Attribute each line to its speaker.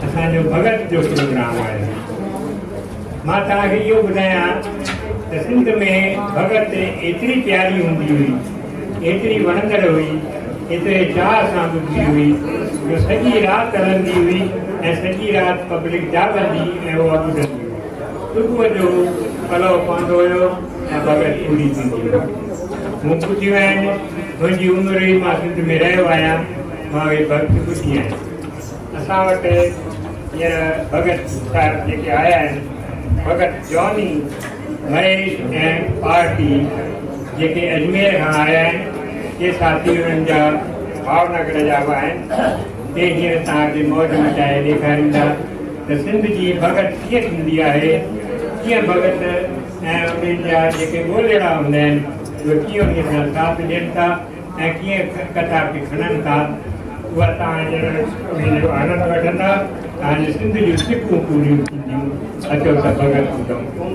Speaker 1: programme ہے سندھ میں ایریاری ہوتیمرواہن پہ آیا جو مہیش آرتی اجمیر کا آیا ساتھی جا جی موج مچائے سیگت ان کا ساتھ دا کتھا کے کھن تھا ว่าตายจะมีในวันนั้นก็จะตายแต่ในสิ่งที่อยู่ที่คุณคุณอยู่ที่นี่อาจจะสับสนกันตรงนี้